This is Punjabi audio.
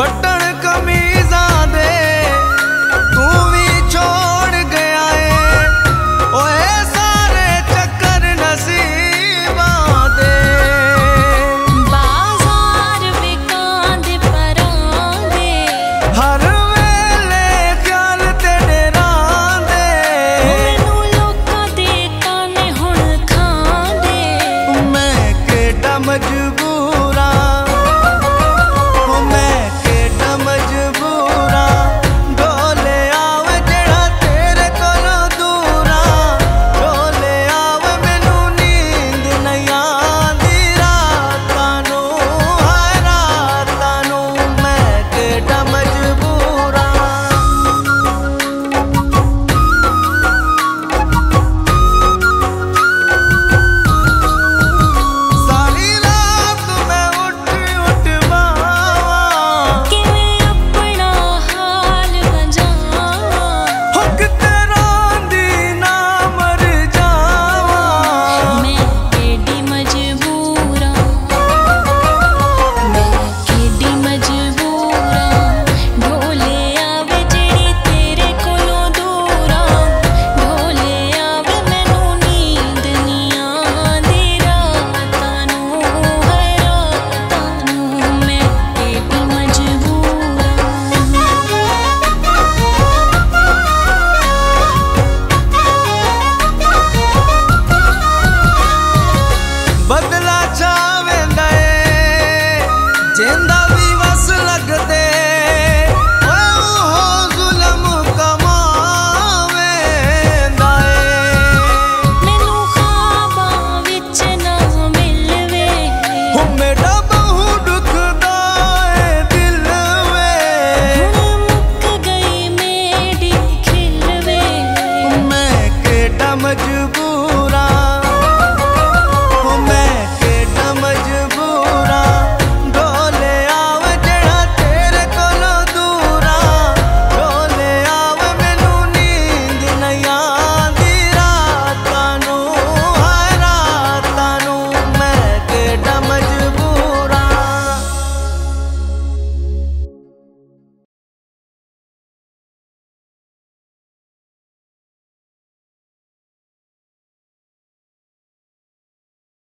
ਬਟਣ ਕਮੀਜ਼ਾਂ ਦੇ। ਤੂੰ ਵੀ ਛੋੜ ਗਿਆ ਏ। ਓਏ ਸਾਰੇ ਚੱਕਰ ਨਸੀਬਾਂ ਦੇ। ਬਾਜ਼ਾਰ ਵਿਕਾਂ ਦੇ ਪਰਾਂ ਦੇ ਹਰ ਵੇਲੇ ਖਿਆਲ ਤੇ ਡਰਾਂ ਦੇ ਮੈਨੂੰ ਲੋਕਾਂ ਦੇ ਤਾਨੇ ਹੁਣ ਖਾਂਦੇ। ਮੈਂ ਕਿਹੜਾ ਮਜੂ